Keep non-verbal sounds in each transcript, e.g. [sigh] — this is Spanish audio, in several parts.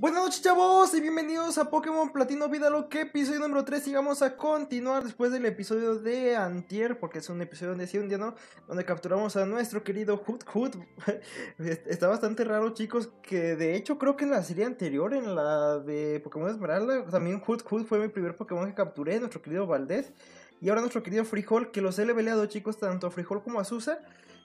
Buenas noches chavos y bienvenidos a Pokémon Platino Vida que episodio número 3 y vamos a continuar después del episodio de Antier porque es un episodio donde sí un día no donde capturamos a nuestro querido Hoot Hoot. [laughs] Está bastante raro chicos que de hecho creo que en la serie anterior en la de Pokémon Esmeralda también Hoot Hoot fue mi primer Pokémon que capturé nuestro querido Valdés y ahora nuestro querido Frijol que los he leveleado chicos tanto a Frijol como a Susa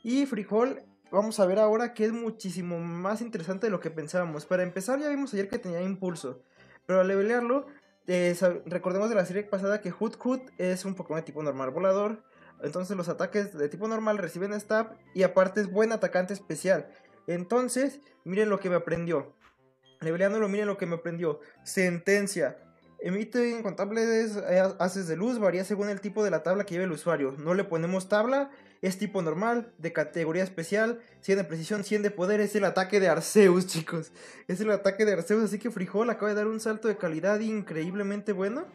y Frijol vamos a ver ahora que es muchísimo más interesante de lo que pensábamos. Para empezar, ya vimos ayer que tenía impulso, pero al levelearlo, eh, recordemos de la serie pasada que Hoot Hoot es un Pokémon de tipo normal volador. Entonces los ataques de tipo normal reciben stab y aparte es buen atacante especial. Entonces, miren lo que me aprendió. Leveleándolo, miren lo que me aprendió. Sentencia. Emite incontables eh, haces de luz, varía según el tipo de la tabla que lleve el usuario. No le ponemos tabla, es tipo normal, de categoría especial, 100 de precisión, 100 de poder, es el ataque de Arceus, [laughs] chicos. Es el ataque de Arceus, así que Frijol acaba de dar un salto de calidad increíblemente bueno.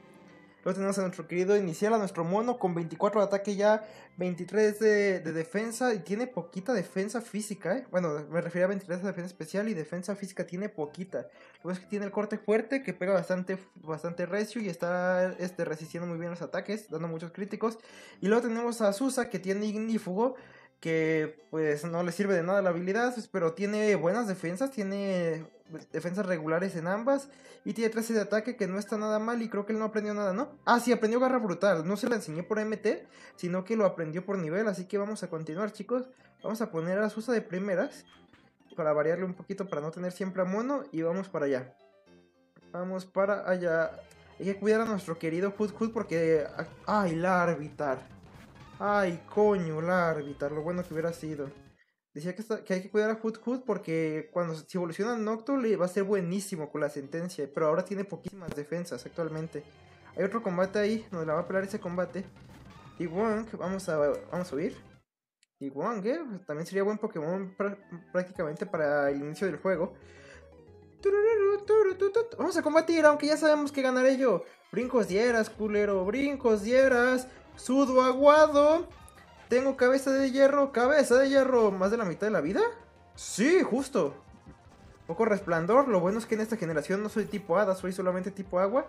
Luego tenemos a nuestro querido inicial, a nuestro mono, con 24 de ataque ya, 23 de, defensa y tiene poquita defensa física, ¿eh? Bueno, me refería a 23 de defensa especial y defensa física tiene poquita. Luego es que tiene el corte fuerte, que pega bastante, bastante recio y está este, resistiendo muy bien los ataques, dando muchos críticos. Y luego tenemos a Susa, que tiene ignífugo, que pues no le sirve de nada la habilidad, pero tiene buenas defensas, tiene defensas regulares en ambas y tiene 13 de ataque que no está nada mal y creo que él no aprendió nada, ¿no? Ah, sí, aprendió garra brutal, no se la enseñé por MT, sino que lo aprendió por nivel, así que vamos a continuar chicos, vamos a poner a Susa de primeras para variarle un poquito para no tener siempre a mono y vamos para allá. Vamos para allá. Hay que cuidar a nuestro querido Hood Hood porque... ¡Ay, la arbitar! Ay, coño, la árbitra, lo bueno que hubiera sido. Decía que, que, hay que cuidar a Hood Hood porque cuando se evoluciona Nocturne va a ser buenísimo con la sentencia, pero ahora tiene poquísimas defensas actualmente. Hay otro combate ahí, donde la va a pelar ese combate. Y Wong, vamos a, vamos a huir. Y ¿eh? también sería buen Pokémon prácticamente para el inicio del juego. Vamos a combatir, aunque ya sabemos que ganaré yo. Brincos dieras, culero, brincos dieras. Sudo aguado. Tengo cabeza de hierro, cabeza de hierro. ¿Más de la mitad de la vida? Sí, justo. Poco resplandor. Lo bueno es que en esta generación no soy tipo hada, soy solamente tipo agua.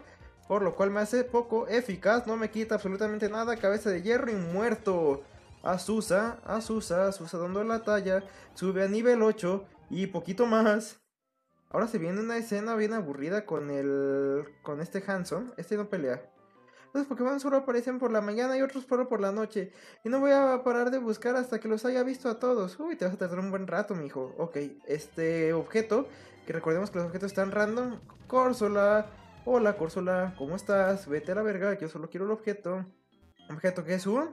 Por lo cual me hace poco eficaz. No me quita absolutamente nada. Cabeza de hierro y muerto. Azusa, Azusa, Azusa dando la talla. Sube a nivel 8 y poquito más. Ahora se viene una escena bien aburrida con el. con este Hanson. Este no pelea. Los Pokémon solo aparecen por la mañana y otros solo por la noche. Y no voy a parar de buscar hasta que los haya visto a todos. Uy, te vas a tardar un buen rato, mijo. Ok, este objeto, que recordemos que los objetos están random. Córsola. Hola, Córsola, ¿cómo estás? Vete a la verga, yo solo quiero el objeto. ¿Objeto que es un?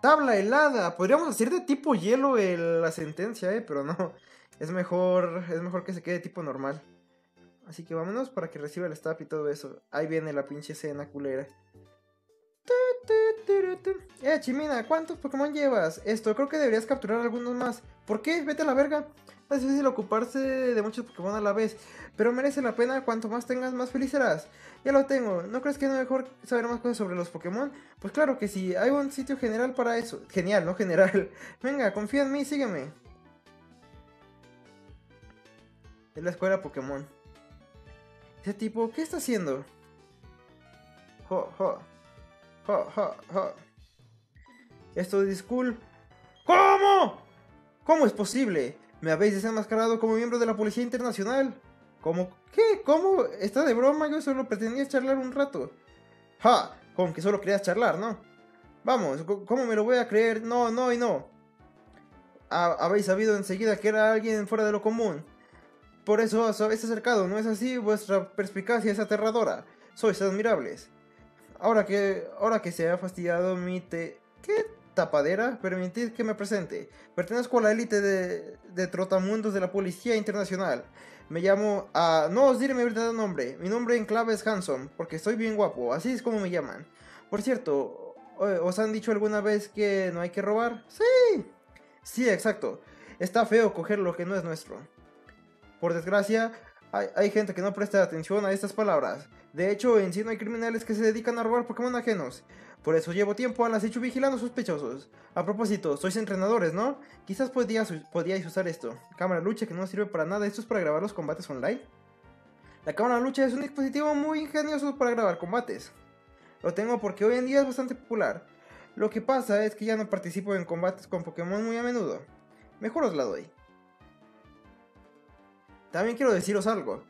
Tabla helada. Podríamos hacer de tipo hielo la sentencia, eh, pero no. Es mejor, es mejor que se quede tipo normal. Así que vámonos para que reciba el staff y todo eso. Ahí viene la pinche escena culera. Eh, Chimina, ¿cuántos Pokémon llevas? Esto, creo que deberías capturar algunos más. ¿Por qué? Vete a la verga. Es difícil ocuparse de muchos Pokémon a la vez, pero merece la pena. Cuanto más tengas, más feliz serás. Ya lo tengo. ¿No crees que es mejor saber más cosas sobre los Pokémon? Pues claro que sí. Hay un sitio general para eso. Genial, no general. [laughs] Venga, confía en mí, sígueme. Es la escuela Pokémon. Ese tipo, ¿qué está haciendo? Jo, jo. Ja, ja, ja. Esto es Skull. ¿Cómo? ¿Cómo es posible? ¿Me habéis desenmascarado como miembro de la Policía Internacional? ¿Cómo? ¿Qué? ¿Cómo? ¿Está de broma? Yo solo pretendía charlar un rato. ¡Ja! Con que solo querías charlar, ¿no? Vamos, ¿cómo me lo voy a creer? No, no y no. habéis sabido enseguida que era alguien fuera de lo común. Por eso habéis acercado, ¿no es así? Vuestra perspicacia es aterradora. Sois admirables. Ahora que, ahora que se ha fastidiado mi te... ¿Qué tapadera? Permitid que me presente. Pertenezco a la élite de, de trotamundos de la Policía Internacional. Me llamo a... No os diré mi verdadero nombre. Mi nombre en clave es Hanson, porque estoy bien guapo. Así es como me llaman. Por cierto, ¿os han dicho alguna vez que no hay que robar? Sí. Sí, exacto. Está feo coger lo que no es nuestro. Por desgracia, hay, gente que no presta atención a estas palabras. De hecho, en sí no hay criminales que se dedican a robar Pokémon ajenos. Por eso llevo tiempo al acecho vigilando sospechosos. A propósito, sois entrenadores, ¿no? Quizás podíais, usar esto. Cámara lucha que no sirve para nada. ¿Esto es para grabar los combates online? La cámara lucha es un dispositivo muy ingenioso para grabar combates. Lo tengo porque hoy en día es bastante popular. Lo que pasa es que ya no participo en combates con Pokémon muy a menudo. Mejor os la doy. También quiero deciros algo.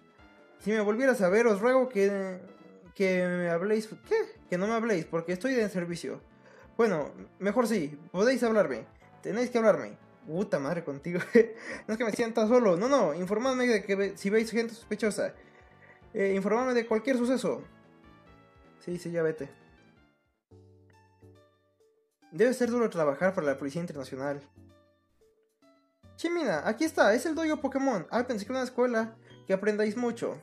Si me volvieras a ver, os ruego que, que me habléis... ¿Qué? Que no me habléis, porque estoy en servicio. Bueno, mejor sí, podéis hablarme. Tenéis que hablarme. Puta madre contigo. [laughs] no es que me sienta solo. No, no, informadme de que si veis gente sospechosa. Eh, informadme de cualquier suceso. Sí, sí, ya vete. Debe ser duro trabajar para la Policía Internacional. Chimina, aquí está, es el dojo Pokémon. Ah, pensé que era una escuela que aprendáis mucho.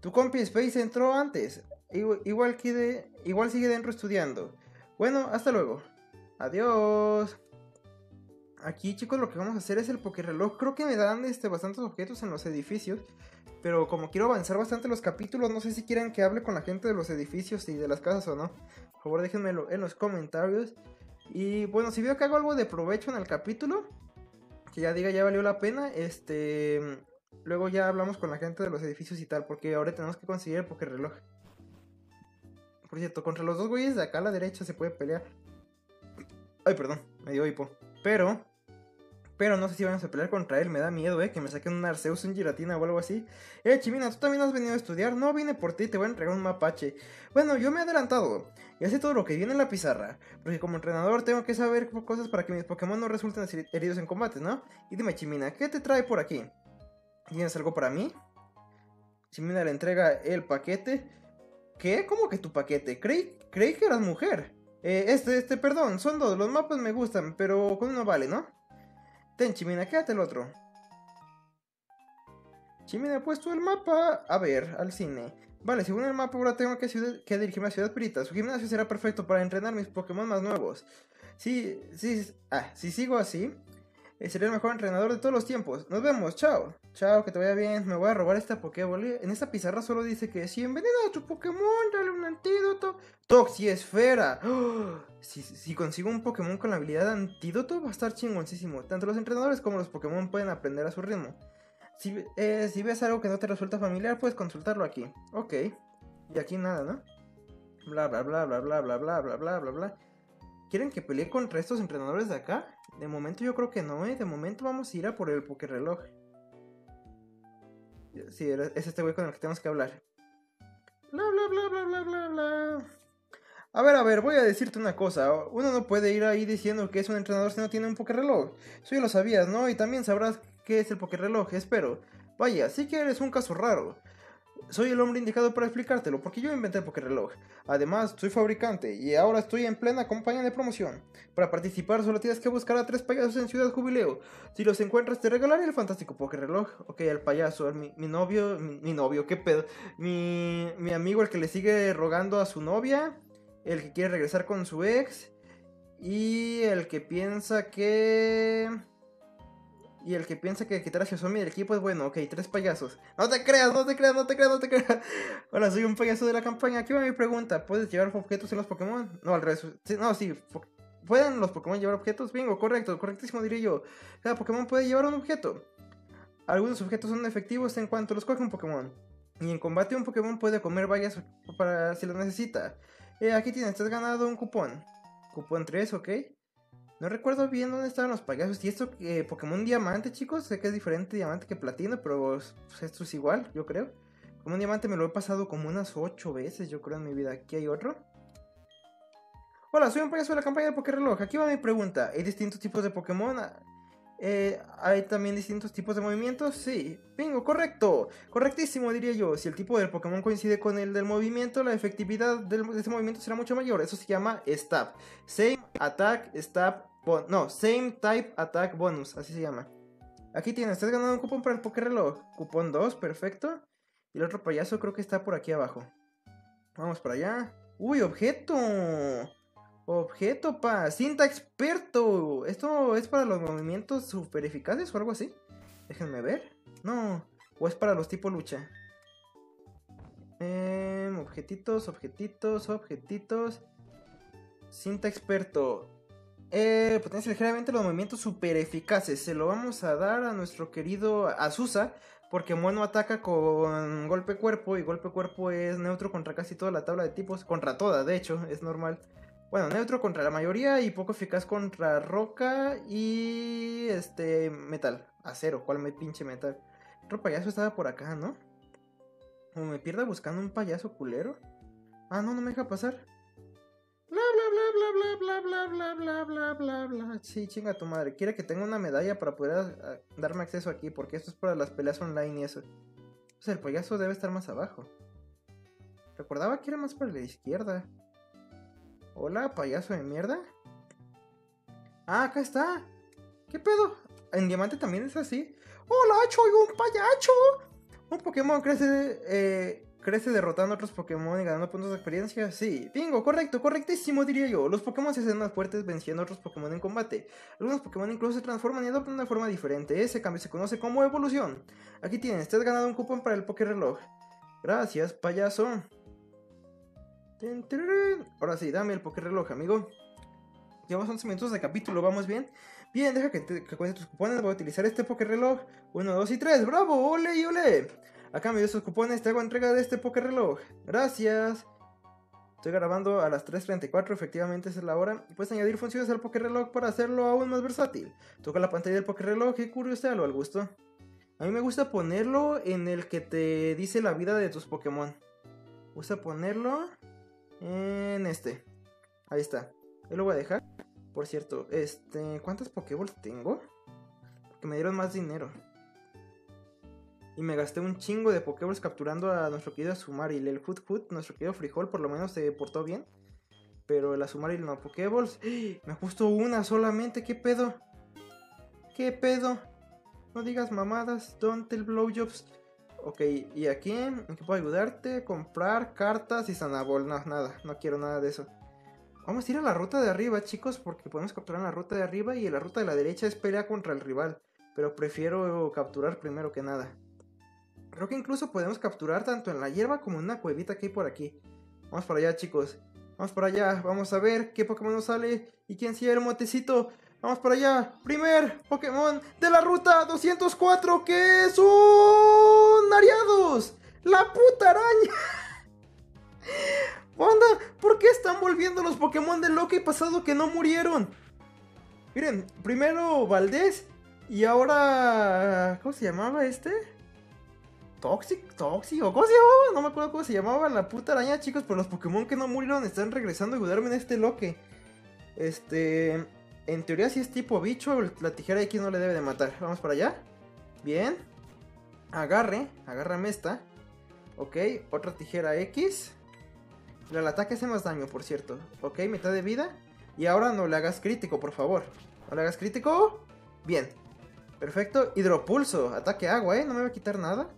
Tu compi Space entró antes. Igual, que igual sigue dentro estudiando. Bueno, hasta luego. Adiós. Aquí, chicos, lo que vamos a hacer es el reloj. Creo que me dan este, bastantes objetos en los edificios. Pero como quiero avanzar bastante los capítulos, no sé si quieren que hable con la gente de los edificios y de las casas o no. Por favor, déjenmelo en los comentarios. Y bueno, si veo que hago algo de provecho en el capítulo, ya diga ya valió la pena, este luego ya hablamos con la gente de los edificios y tal, porque ahora tenemos que conseguir el reloj. Por cierto, contra los dos güeyes de acá a la derecha se puede pelear. Ay, perdón, me dio hipo. Pero, pero no sé si vamos a pelear contra él, me da miedo, eh, que me saquen un Arceus, un Giratina o algo así. Eh, Chimina, tú también has venido a estudiar. No vine por ti, te voy a entregar un mapache. Bueno, yo me he adelantado. Y hace todo lo que viene en la pizarra. Porque como entrenador tengo que saber cosas para que mis Pokémon no resulten heridos en combate, ¿no? Y dime, Chimina, ¿qué te trae por aquí? ¿Tienes algo para mí? Chimina le entrega el paquete. ¿Qué? ¿Cómo que tu paquete? Creí, creí que eras mujer. Eh, este, este, perdón, son dos. Los mapas me gustan, pero con uno vale, ¿no? Ten, Chimina, quédate el otro. Chimina ha puesto el mapa. A ver, al cine. Vale, según el mapa ahora tengo que, que dirigirme a Ciudad Pirita. Su gimnasio será perfecto para entrenar mis Pokémon más nuevos. Sí, sí, ah, si sigo así, eh, seré el mejor entrenador de todos los tiempos. Nos vemos, chao. Chao, que te vaya bien. Me voy a robar esta Pokéball. En esta pizarra solo dice que si envenena a tu Pokémon, dale un antídoto. Toxiesfera. [gasps] Si, si, consigo un Pokémon con la habilidad antídoto, va a estar chingoncísimo. Tanto los entrenadores como los Pokémon pueden aprender a su ritmo. Si, eh, si ves algo que no te resulta familiar, puedes consultarlo aquí. Ok. Y aquí nada, ¿no? Bla, bla, bla, bla, bla, bla, bla, bla, bla, bla, bla. ¿Quieren que pelee contra estos entrenadores de acá? De momento yo creo que no, ¿eh? De momento vamos a ir a por el reloj. Sí, es este güey con el que tenemos que hablar. Bla, bla, bla, bla, bla, bla, bla. A ver, a ver, voy a decirte una cosa. Uno no puede ir ahí diciendo que es un entrenador si no tiene un reloj. Eso ya lo sabías, ¿no? Y también sabrás qué es el reloj, espero. Vaya, sí que eres un caso raro. Soy el hombre indicado para explicártelo, porque yo inventé el reloj. Además, soy fabricante y ahora estoy en plena campaña de promoción. Para participar solo tienes que buscar a tres payasos en Ciudad Jubileo. Si los encuentras te regalaré el fantástico reloj. Ok, el payaso, mi, novio, mi, novio, qué pedo. Mi, mi amigo, el que le sigue rogando a su novia. El que quiere regresar con su ex. Y el que piensa que... Y el que piensa que quitar a Shizomi del equipo es bueno, ok, tres payasos. No te creas, no te creas, no te creas, no te creas. [laughs] Hola, soy un payaso de la campaña. Aquí va mi pregunta. ¿Puedes llevar objetos en los Pokémon? No, al revés. no, sí. ¿Pueden los Pokémon llevar objetos? Bingo, correcto, correctísimo diría yo. Cada Pokémon puede llevar un objeto. Algunos objetos son efectivos en cuanto los coge un Pokémon. Y en combate un Pokémon puede comer vallas para si lo necesita. Eh, aquí tienes, te has ganado un cupón. Cupón 3, ok. No recuerdo bien dónde estaban los payasos. Y esto, eh, Pokémon Diamante, chicos. Sé que es diferente Diamante que Platino, pero pues, esto es igual, yo creo. Pokémon Diamante me lo he pasado como unas 8 veces, yo creo, en mi vida. Aquí hay otro. Hola, soy un payaso de la campaña de Pokéreloj. Aquí va mi pregunta. ¿Hay distintos tipos de Pokémon? Eh, ¿Hay también distintos tipos de movimientos? Sí. Bingo, correcto. Correctísimo, diría yo. Si el tipo del Pokémon coincide con el del movimiento, la efectividad de ese movimiento será mucho mayor. Eso se llama Stab. Same Attack Stab no, Same Type Attack Bonus, así se llama. Aquí tienes, estás ganando un cupón para el Pokéreloj. Cupón 2, perfecto. Y el otro payaso creo que está por aquí abajo. Vamos para allá. ¡Uy, objeto! Objeto, pa. Cinta experto. ¿Esto es para los movimientos super eficaces o algo así? Déjenme ver. No. O es para los tipo lucha. Eh, objetitos, objetitos, objetitos. Cinta experto. Eh, potencia ligeramente los movimientos super eficaces. Se lo vamos a dar a nuestro querido Azusa Porque Mono ataca con golpe cuerpo y golpe cuerpo es neutro contra casi toda la tabla de tipos, contra toda, de hecho, es normal. Bueno, neutro contra la mayoría y poco eficaz contra roca y este metal, acero, cuál me pinche metal. Otro payaso estaba por acá, ¿no? Como me pierda buscando un payaso culero. Ah, no, no me deja pasar bla, bla, bla, bla, bla, bla, bla. Sí, chinga tu madre. Quiere que tenga una medalla para poder ah, darme acceso aquí, porque esto es para las peleas online y eso. Pues el payaso debe estar más abajo. Recordaba que era más para la izquierda. Hola, payaso de mierda. Ah, acá está. ¿Qué pedo? En diamante también es así. Hola, soy un payacho. Un Pokémon crece eh, crece derrotando a otros Pokémon y ganando puntos de experiencia. Sí, bingo, correcto, correctísimo diría yo. Los Pokémon se hacen más fuertes venciendo a otros Pokémon en combate. Algunos Pokémon incluso se transforman y adoptan una forma diferente. Ese cambio se conoce como evolución. Aquí tienes, te has ganado un cupón para el Pokéreloj. Gracias, payaso. Ahora sí, dame el reloj, amigo. Llevamos 11 minutos de capítulo, ¿vamos bien? Bien, deja que, te, cuente tus cupones. Voy a utilizar este reloj. 1, 2 y 3. ¡Bravo! ¡Ole y ole! A cambio de esos cupones te hago entrega de este reloj. Gracias. Estoy grabando a las 3.34, efectivamente esa es la hora. Puedes añadir funciones al reloj para hacerlo aún más versátil. Toca la pantalla del reloj y curioséalo al gusto. A mí me gusta ponerlo en el que te dice la vida de tus Pokémon. Gusta ponerlo en este. Ahí está. Yo lo voy a dejar. Por cierto, este, ¿cuántas Pokéballs tengo? Porque me dieron más dinero. Y me gasté un chingo de Pokéballs capturando a nuestro querido Sumaril. El Hood Hood, nuestro querido Frijol, por lo menos se portó bien. Pero el Sumaril no. Pokéballs, me justo una solamente. ¿Qué pedo? ¿Qué pedo? No digas mamadas. Don't tell blowjobs. Ok, y aquí, ¿en qué puedo ayudarte? Comprar cartas y Sanabol. No, nada, no quiero nada de eso. Vamos a ir a la ruta de arriba, chicos, porque podemos capturar la ruta de arriba y la ruta de la derecha es pelea contra el rival. Pero prefiero capturar primero que nada. Creo que incluso podemos capturar tanto en la hierba como en una cuevita que hay por aquí. Vamos para allá, chicos. Vamos para allá. Vamos a ver qué Pokémon nos sale y quién sigue el motecito. Vamos para allá. Primer Pokémon de la ruta 204 que es un Ariados. La puta araña. [laughs] Onda, ¿por qué están volviendo los Pokémon de Loki pasado que no murieron? Miren, primero Valdés y ahora... ¿Cómo se llamaba este? Toxic, Toxic, ¿cómo? No me acuerdo cómo se llamaba la puta araña, chicos, pero los Pokémon que no murieron están regresando a ayudarme en este Loki. Este... En teoría si es tipo bicho, la tijera X no le debe de matar. Vamos para allá. Bien. Agarre, agárrame esta. Ok, otra tijera X. El ataque hace más daño, por cierto. Ok, mitad de vida. Y ahora no le hagas crítico, por favor. No le hagas crítico. Bien. Perfecto. Hidropulso. Ataque agua, ¿eh? No me va a quitar nada.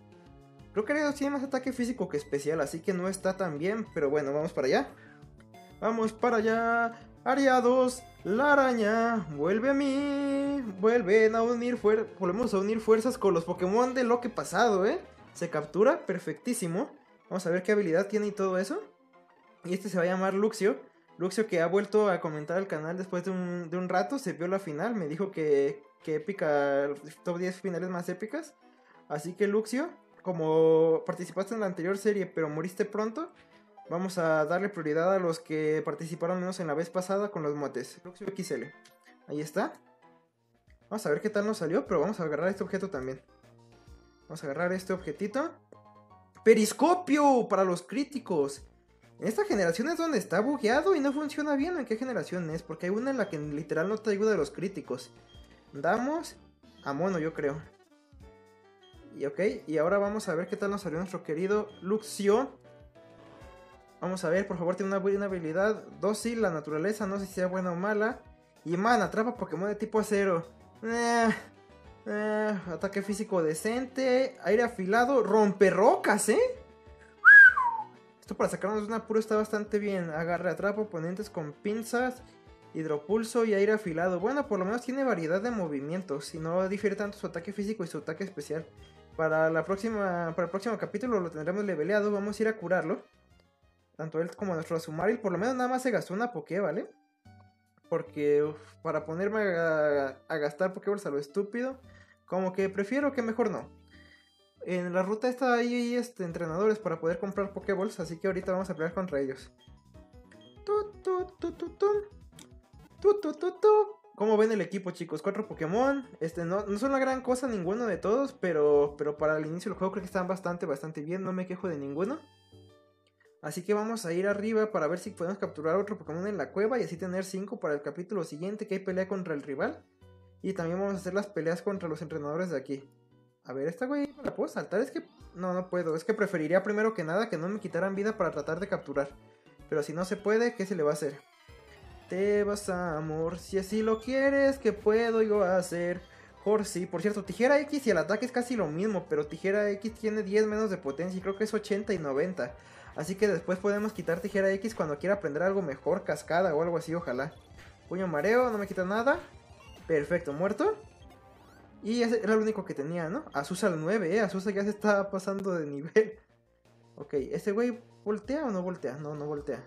Creo que Ariados tiene más ataque físico que especial, así que no está tan bien. Pero bueno, vamos para allá. Vamos para allá. Ariados. La araña vuelve a mí. Vuelven a unir fuerzas. Volvemos a unir fuerzas con los Pokémon de lo que pasado, ¿eh? Se captura, perfectísimo. Vamos a ver qué habilidad tiene y todo eso. Y este se va a llamar Luxio. Luxio que ha vuelto a comentar al canal después de un, de un rato. Se vio la final. Me dijo que, que épica. Top 10 finales más épicas. Así que Luxio, como participaste en la anterior serie pero moriste pronto Vamos a darle prioridad a los que participaron menos en la vez pasada con los motes. Luxio XL. Ahí está. Vamos a ver qué tal nos salió, pero vamos a agarrar este objeto también. Vamos a agarrar este objetito. Periscopio para los críticos. En esta generación es donde está bugueado y no funciona bien. ¿En qué generación es? Porque hay una en la que literal no te ayuda a los críticos. Damos a mono, yo creo. Y ok, y ahora vamos a ver qué tal nos salió nuestro querido Luxio. Vamos a ver, por favor, tiene una buena habilidad. Dócil, la naturaleza, no sé si sea buena o mala. Y man, atrapa Pokémon de tipo acero. Eh, eh, ataque físico decente. Aire afilado. Rompe rocas, ¿eh? Esto para sacarnos de un apuro está bastante bien. Agarre, atrapa oponentes con pinzas. Hidropulso y aire afilado. Bueno, por lo menos tiene variedad de movimientos. Y no difiere tanto su ataque físico y su ataque especial. Para, la próxima, para el próximo capítulo lo tendremos leveleado. Vamos a ir a curarlo. Tanto él como nuestro Sumaril, por lo menos nada más se gastó una Poké, ¿vale? Porque para ponerme a, gastar Pokéballs a lo estúpido, como que prefiero que mejor no. en la ruta está ahí este, entrenadores para poder comprar Pokéballs, así que ahorita vamos a pelear contra ellos. Tu, tu, tu. ¿Cómo ven el equipo, chicos? Cuatro Pokémon. Este, no, no son una gran cosa ninguno de todos, pero, pero para el inicio del juego creo que están bastante, bastante bien. No me quejo de ninguno. Así que vamos a ir arriba para ver si podemos capturar otro Pokémon en la cueva y así tener cinco para el capítulo siguiente que hay pelea contra el rival. Y también vamos a hacer las peleas contra los entrenadores de aquí. A ver, esta güey, ¿la puedo saltar? Es que... No, no puedo. Es que preferiría primero que nada que no me quitaran vida para tratar de capturar. Pero si no se puede, ¿qué se le va a hacer? Te vas amor, si así lo quieres, ¿qué puedo yo hacer? Por sí, por cierto, tijera X y el ataque es casi lo mismo, pero tijera X tiene 10 menos de potencia y creo que es 80 y 90. Así que después podemos quitar tijera X cuando quiera aprender algo mejor, cascada o algo así, ojalá. Puño mareo, no me quita nada. Perfecto, muerto. Y ese era lo único que tenía, ¿no? Azusa al 9, ¿eh? Azusa ya se está pasando de nivel. [laughs] Ok, ¿ese güey voltea o no voltea? No, no voltea.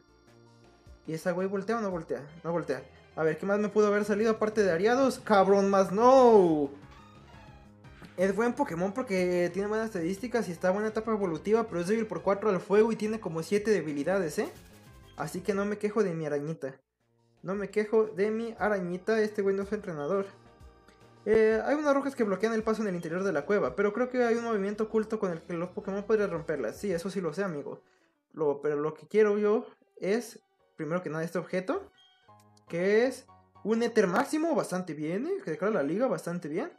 ¿Y esa güey voltea o no voltea? No voltea. A ver, ¿qué más me pudo haber salido aparte de Ariados? ¡Cabrón más no! Es buen Pokémon porque tiene buenas estadísticas y está en buena etapa evolutiva, pero es débil por 4 al fuego y tiene como 7 debilidades, ¿eh? Así que no me quejo de mi arañita. No me quejo de mi arañita, este güey no es entrenador. Eh, hay unas rojas que bloquean el paso en el interior de la cueva, pero creo que hay un movimiento oculto con el que los Pokémon podrían romperlas. Sí, eso sí lo sé, amigo. Lo, pero lo que quiero yo es, primero que nada, este objeto, que es un Ether máximo, bastante bien, ¿eh? que declara la liga, bastante bien.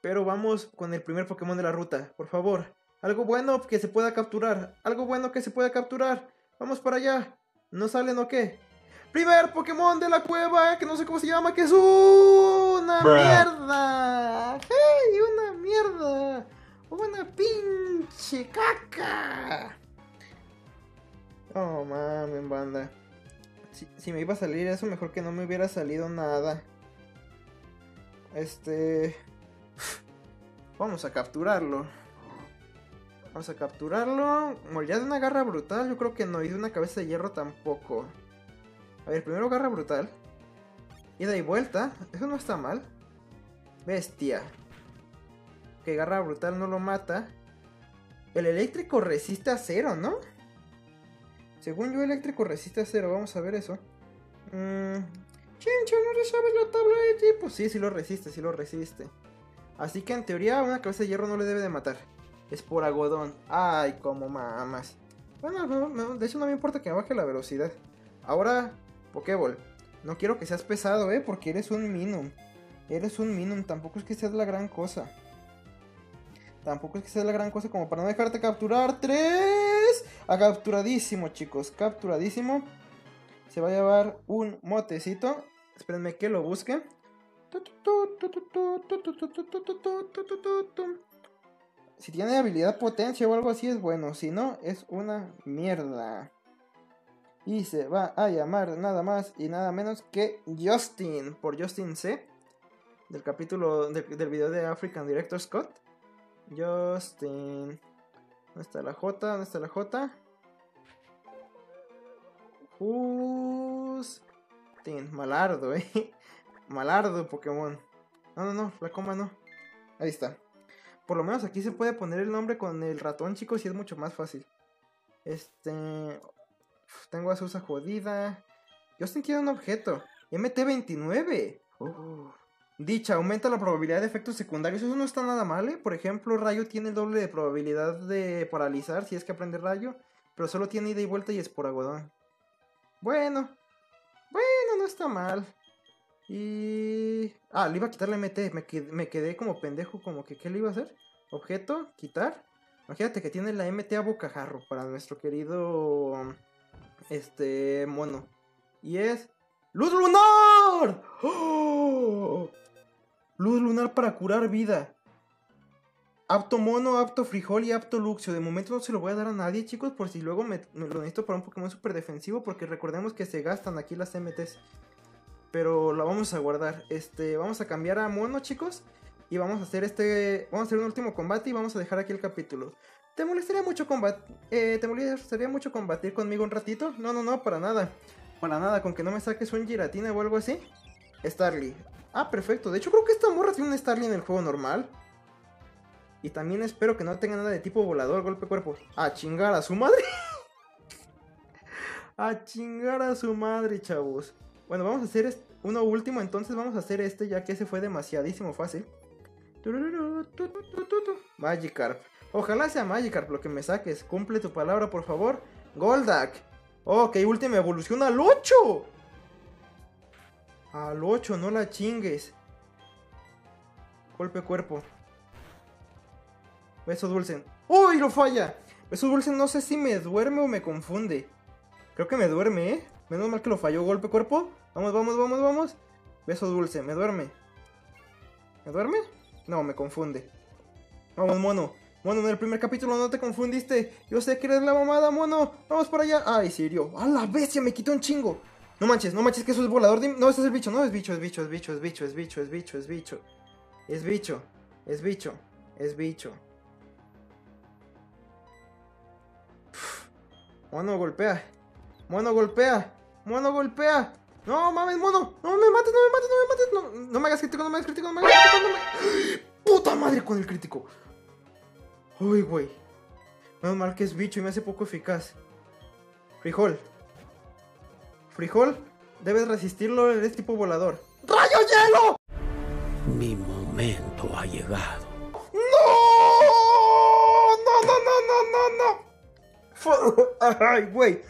Pero vamos con el primer Pokémon de la ruta, por favor. Algo bueno que se pueda capturar, algo bueno que se pueda capturar. Vamos para allá. ¿No salen o qué? Primer Pokémon de la cueva, que no sé cómo se llama, que es una mierda. ¡Hey! Una mierda. Una pinche caca. Oh, mames, banda. Si, me iba a salir eso, mejor que no me hubiera salido nada. Este... Vamos a capturarlo. Vamos a capturarlo. ya de una garra brutal, yo creo que no. Y de una cabeza de hierro tampoco. A ver, primero garra brutal. Ida y vuelta. Eso no está mal. Bestia. Que garra brutal no lo mata. El eléctrico resiste a cero, ¿no? Según yo, eléctrico resiste a cero. Vamos a ver eso. Mmm. Chincha, ¿no sabes la tabla de tipo? Sí, sí lo resiste, sí lo resiste. Así que en teoría una cabeza de hierro no le debe de matar. Es por algodón. Ay, como mamas. Bueno, de hecho no me importa que me baje la velocidad. Ahora Pokéball, no quiero que seas pesado, ¿eh? Porque eres un Minum. Eres un Minum, tampoco es que seas la gran cosa. Tampoco es que seas la gran cosa como para no dejarte capturar. ¡Tres! Ha capturadísimo, chicos. Capturadísimo. Se va a llevar un motecito. Espérenme que lo busque. Si tiene habilidad potencia o algo así es bueno. Si no, es una mierda. Y se va a llamar nada más y nada menos que Justin. Por Justin C. Del capítulo del video de African Director Scott. Justin. ¿Dónde está la J? ¿Dónde está la J? Justin. Malardo, eh. [laughs] Malardo Pokémon. No, no, no. La coma no. Ahí está. Por lo menos aquí se puede poner el nombre con el ratón, chicos, y es mucho más fácil. Este. Tengo a Susa jodida. Yo sentí un objeto. MT29. Dicha, aumenta la probabilidad de efectos secundarios. Eso no está nada mal, ¿eh? Por ejemplo, Rayo tiene el doble de probabilidad de paralizar si es que aprende Rayo. Pero solo tiene ida y vuelta y es por algodón. Bueno. Bueno, no está mal. Y... Ah, le iba a quitar la MT. Me me quedé como pendejo, como que ¿qué le iba a hacer? Objeto, quitar. Imagínate que tiene la MT a bocajarro para nuestro querido este mono. Y es ¡Luz lunar! ¡Oh! Luz lunar para curar vida. Apto mono, apto frijol y apto luxio. De momento no se lo voy a dar a nadie, chicos, por si luego me, lo necesito para un Pokémon super defensivo, porque recordemos que se gastan aquí las MTs. Pero la vamos a guardar. Este, vamos a cambiar a mono, chicos. Y vamos a hacer este, vamos a hacer un último combate y vamos a dejar aquí el capítulo. ¿Te molestaría mucho combatir? Eh, ¿Te molestaría mucho combatir conmigo un ratito? No, no, no, para nada. Para nada, con que no me saques un giratina o algo así. Starly. Ah, perfecto. De hecho, creo que esta morra tiene un Starly en el juego normal. Y también espero que no tenga nada de tipo volador, golpe cuerpo. A chingar a su madre. [laughs] a chingar a su madre, chavos. Bueno, vamos a hacer uno último, entonces vamos a hacer este ya que ese fue demasiadísimo fácil. Magikarp. Ojalá sea Magikarp lo que me saques. Cumple tu palabra, por favor. Goldak. Ok, última evolución al 8. Al 8, no la chingues. Golpe cuerpo. Beso dulce. ¡Uy, lo falla! Beso dulce no sé si me duerme o me confunde. Creo que me duerme, ¿eh? Menos mal que lo falló. Golpe cuerpo. Vamos, vamos, vamos, vamos. Beso dulce, me duerme. ¿Me duerme? No, me confunde. Vamos, mono. Mono, en el primer capítulo no te confundiste. Yo sé que eres la mamada, mono. Vamos para allá. Ay, Sirio. ¡A la bestia! Me quitó un chingo. No manches, no manches que eso es volador. No, ese es el bicho. No, es bicho, es bicho, es bicho, es bicho, es bicho, es bicho, es bicho. Es bicho, es bicho, es bicho. Mono golpea. Mono golpea. Mono golpea. No mames, mono. No me mates, no me mates, no me mates. No, no me hagas crítico, no me hagas crítico, no me hagas crítico. No me... [gasps] Puta madre con el crítico. Uy, güey. Menos mal que es bicho y me hace poco eficaz. Frijol. Frijol, debes resistirlo, eres tipo volador. ¡Rayo hielo! Mi momento ha llegado. ¡No! ¡No, no, no, no, no, no! [laughs] ¡Ay, güey!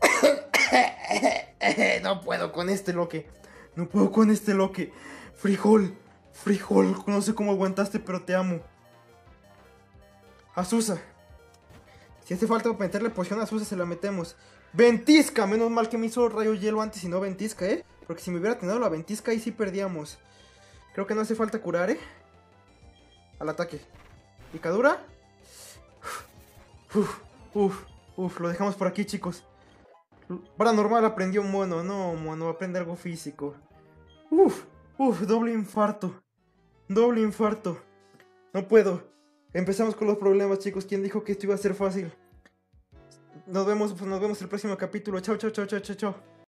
[coughs] no puedo con este loque. No puedo con este loque. Frijol. Frijol. No sé cómo aguantaste, pero te amo. Azusa. Si hace falta meterle poción a Azusa, se la metemos. Ventisca, menos mal que me hizo rayo hielo antes y no ventisca, ¿eh? Porque si me hubiera tenido la ventisca ahí sí perdíamos. Creo que no hace falta curar, ¿eh? Al ataque. Picadura. Uf, uf, uf, lo dejamos por aquí, chicos. Paranormal aprendió mono, no, mono, aprende algo físico. Uf, uf, doble infarto. Doble infarto. No puedo. Empezamos con los problemas, chicos. ¿Quién dijo que esto iba a ser fácil? Nos vemos, nos vemos el próximo capítulo. Chao, chao, chao, chao, chao, chao.